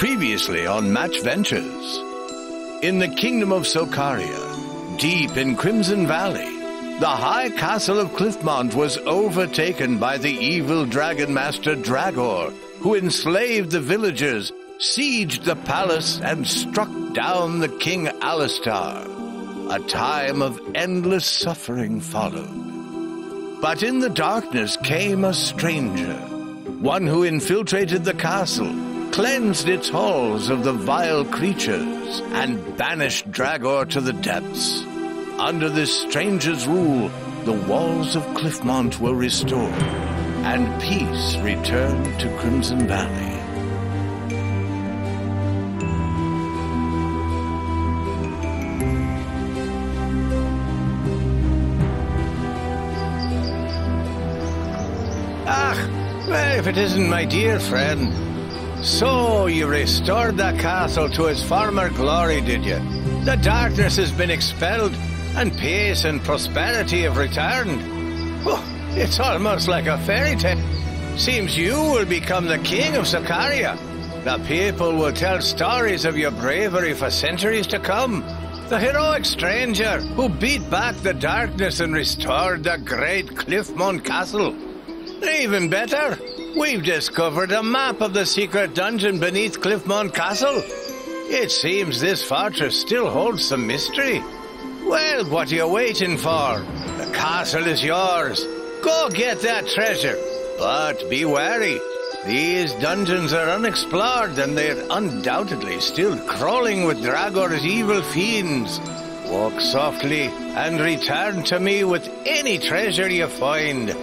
Previously on MatchVentures. In the kingdom of Socaria, deep in Crimson Valley, the high castle of Cliffmont was overtaken by the evil dragon master Dragor, who enslaved the villagers, sieged the palace, and struck down the king Alistar. A time of endless suffering followed. But in the darkness came a stranger, one who infiltrated the castle cleansed its halls of the vile creatures, and banished Dragor to the depths. Under this stranger's rule, the walls of Cliffmont were restored, and peace returned to Crimson Valley. Ah, well, if it isn't my dear friend, so you restored the castle to its former glory, did you? The darkness has been expelled, and peace and prosperity have returned. Oh, it's almost like a fairy tale. Seems you will become the king of Socaria. The people will tell stories of your bravery for centuries to come. The heroic stranger who beat back the darkness and restored the great Cliffmont Castle. Even better, we've discovered a map of the secret dungeon beneath Cliffmont Castle. It seems this fortress still holds some mystery. Well, what are you waiting for? The castle is yours. Go get that treasure. But be wary. These dungeons are unexplored and they're undoubtedly still crawling with Dragor's evil fiends. Walk softly and return to me with any treasure you find.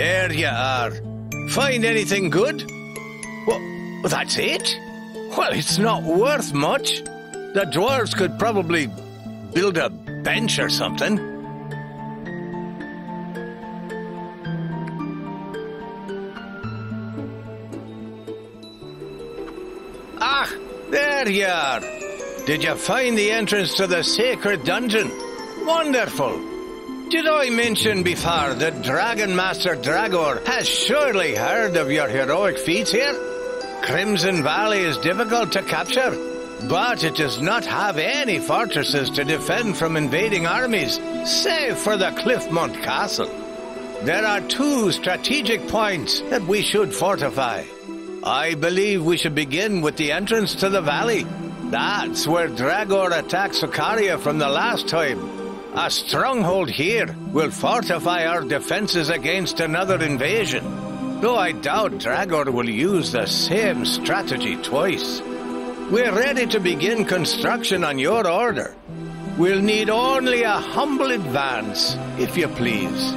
There you are. Find anything good? Well, that's it? Well, it's not worth much. The dwarves could probably build a bench or something. Ah, there you are. Did you find the entrance to the sacred dungeon? Wonderful. Did I mention before that Dragon Master Dragor has surely heard of your heroic feats here? Crimson Valley is difficult to capture, but it does not have any fortresses to defend from invading armies, save for the Cliffmont Castle. There are two strategic points that we should fortify. I believe we should begin with the entrance to the valley. That's where Dragor attacked Sokaria from the last time. A stronghold here will fortify our defenses against another invasion, though I doubt Dragor will use the same strategy twice. We're ready to begin construction on your order. We'll need only a humble advance, if you please.